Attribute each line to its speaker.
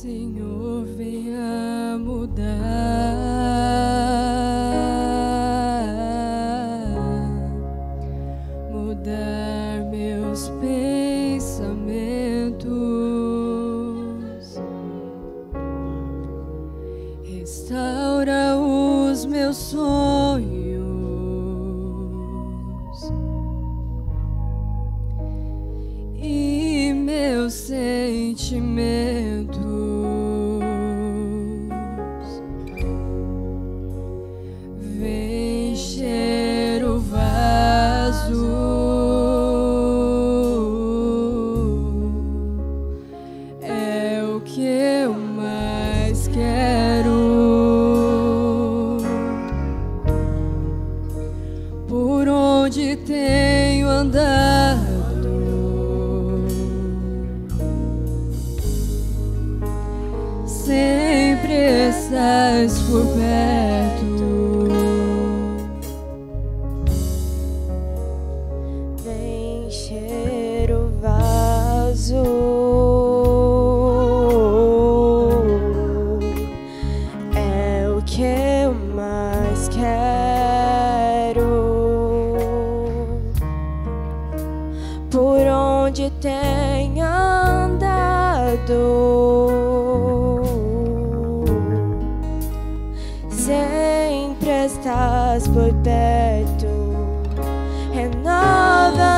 Speaker 1: Senhor, venha mudar, mudar meus pensamentos, restaura os meus sonhos. e meus sentimentos. Onde tenho andado, sempre estás por perto.
Speaker 2: Vem encher o vaso. É o que eu mais quero. tem andado. Sempre estás por perto, é renova.